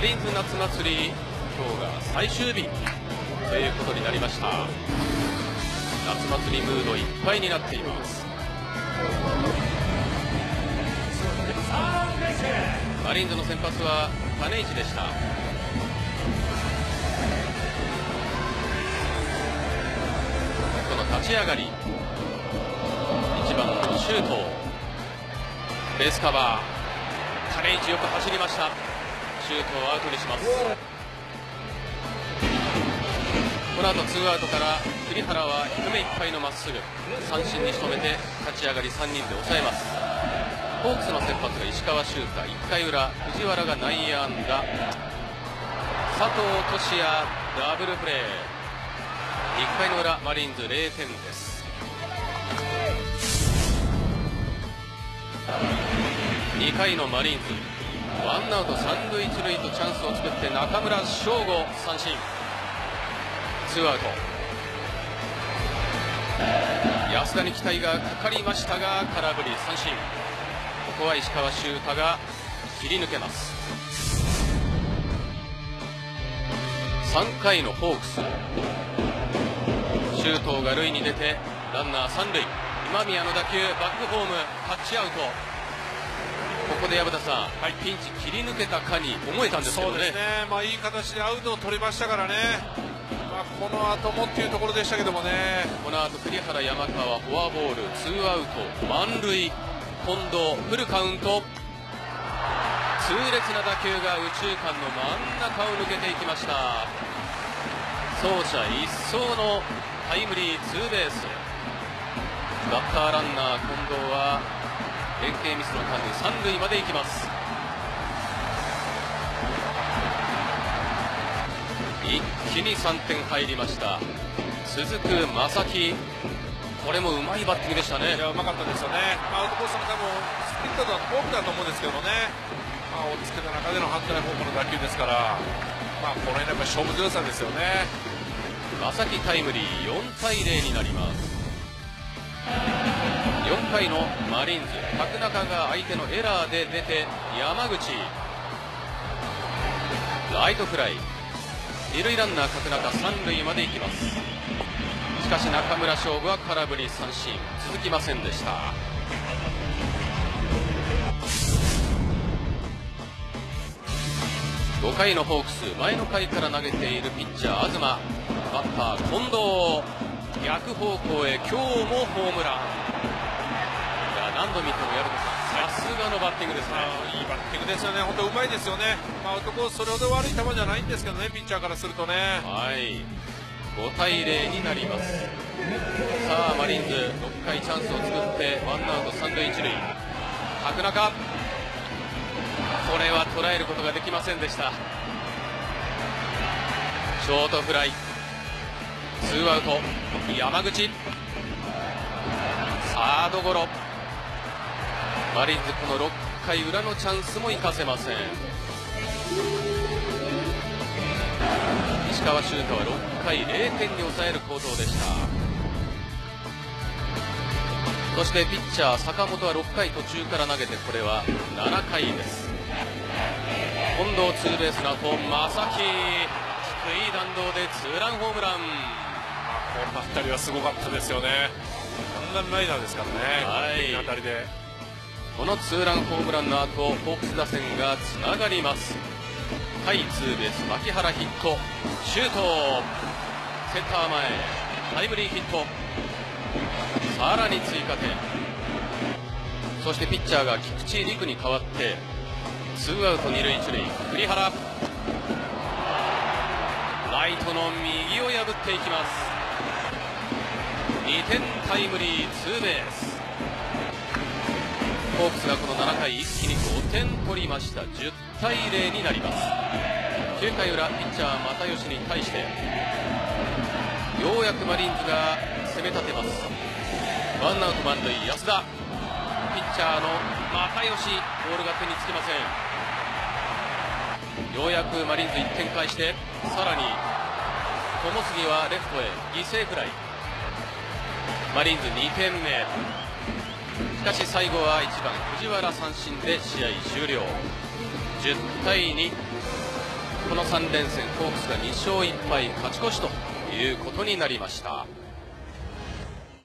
マリーンズ夏祭り今日が最終日ということになりました。夏祭りムードいっぱいになっています。マリーンズの先発は種市でした。この立ち上がり。1番のシュート。ベースカバー。種市よく走りました。シュートをアウトにします。この後ツーアウトから栗原は低めいっぱいのまっすぐ三振に仕留めて立ち上がり3人で抑えます。ホークスの先発が石川修太1回裏藤原が内野安打。佐藤俊也ダブルプレー。1回の裏マリーンズ0点です。2回のマリーンズ。ワンアウト三塁一塁とチャンスを作って中村奨吾三振。ツーアウト。安田に期待がかかりましたが空振り三振。ここは石川修太が切り抜けます。3回のホークス。周東が塁に出てランナー三塁。今宮の打球バックホームタッチアウト。ここで薮田さん、はい、ピンチ切り抜けたかに思えたんですけどね。そうですね。まあいい形でアウトを取りましたからね。まあこの後もっていうところでしたけどもね。この後栗原山川フォアボール、ツーアウト、満塁、近藤フルカウント。痛烈な打球が右中間の真ん中を抜けていきました。走者一掃のタイムリーツーベース。バッターランナー近藤は連携ミスの間に三塁まで行きます。一気に3点入りました。続く正木これもうまいバッティングでしたね。いやうまかったですよね、まあ、アウトコースの多分スプリットだとフォークだと思うんですけどね、まあ、追いつけた中での反対方向の打球ですから、まあ、この辺やっぱり勝負強さですよね。正木タイムリー4対0になります4回のマリーンズ。角中が相手のエラーで出て山口。ライトフライ。二塁ランナー角中三塁まで行きます。しかし中村勝負は空振り三振。続きませんでした。5回のホークス。前の回から投げているピッチャー東。バッター近藤。逆方向へ。今日もホームラン。何度見てもやるさすがのバッティングですね。いいバッティングですよね。本当うまいですよね、まあ、アウトコースそれほど悪い球じゃないんですけどね。ピッチャーからするとね。はい。5対0になります。さあマリーンズ6回チャンスを作ってワンアウト三塁一塁。角中。これは捉えることができませんでした。ショートフライ。ツーアウト。山口。サードゴロマリーンズこの6回裏のチャンスも生かせません。石川修太は6回0点に抑える好投でした。そしてピッチャー坂本は6回途中から投げてこれは7回です。近藤ツーベースの後正木低い弾道でツーランホームラン。この辺りはすごかったですよね。あんなライナーですからね。はい当たりでこのツーランホームランの後ホークス打線がつながります。対ツーベース牧原ヒット。シュート。センター前タイムリーヒット。さらに追加点。そしてピッチャーが菊池陸に代わってツーアウト二塁一塁。栗原。ライトの右を破っていきます。2点タイムリーツーベース。ホークスがこの7回一気に5点取りました。10対0になります。9回裏ピッチャー又吉に対してようやくマリーンズが攻め立てます。ワンアウト満塁安田。ピッチャーの又吉ボールが手につきません。ようやくマリーンズ1点返してさらに友杉はレフトへ犠牲フライ。マリーンズ2点目。しかし最後は1番藤原三振で試合終了。10対2この3連戦ホークスが2勝1敗勝ち越しということになりました。